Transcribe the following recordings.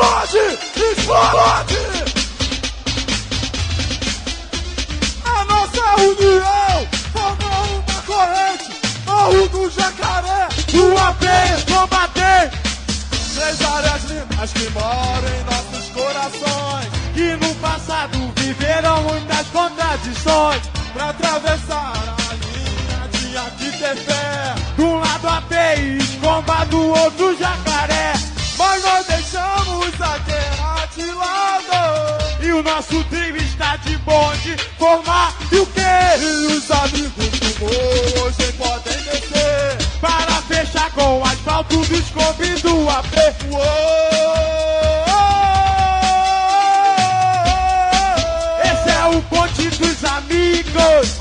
explode, explode. A nossa união formou uma corrente. Morro do Jacaré, do AP, combater. Três áreas lindas que moram em nossos corações. Que no passado viveram muitas contradições. Pra atravessar a linha tinha que ter fé. De um lado a PIs, comba do outro jacaré. O nosso trio está de bonde, formar e o quê? E os amigos do hoje podem descer. Para fechar com o asfalto dos Scooby do. Esse é o ponte dos amigos.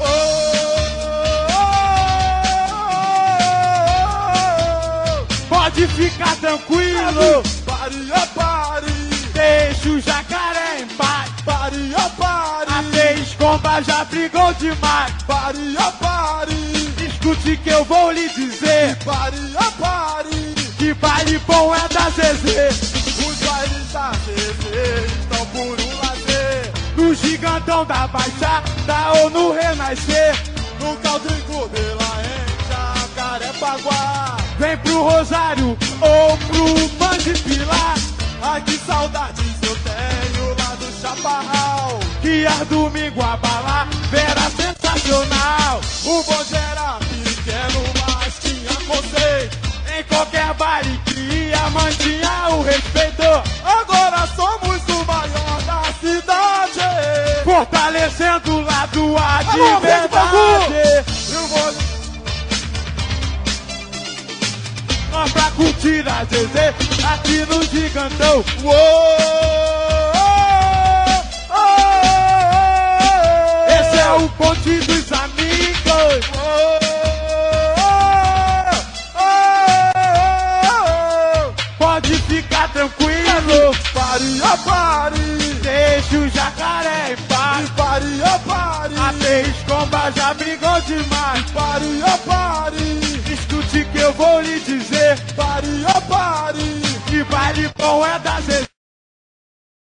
Pode ficar tranquilo. Pare, pare. Comba já brigou demais. Pare, ó, pare. Escute que eu vou lhe dizer. Pare, ó, pare. Que baile bom é da Zezé. Os bailes da TV estão por um lazer. No gigantão da Baixada ou no Renascer. No Caldrigo de La Encha, Carepaguá. Vem pro Rosário ou pro Ar domingo a balar, vera sensacional. O bonde era pequeno, mas tinha conceito. Em qualquer baile que ia, mantinha o respeito. Agora somos o maior da cidade. Fortalecendo o lado A de Alô, verdade. E o bonde Nós pra curtir a Zezé aqui no Gigantão. Esse ponte dos amigos. Pode ficar tranquilo. Pare, ó, pare. Deixa o jacaré em paz. Pare, ó, pare. A três comba já brigou demais. Pare, ó, pare. Escute que eu vou lhe dizer. Pare, ó, pare. Que baile bom é da Zezé.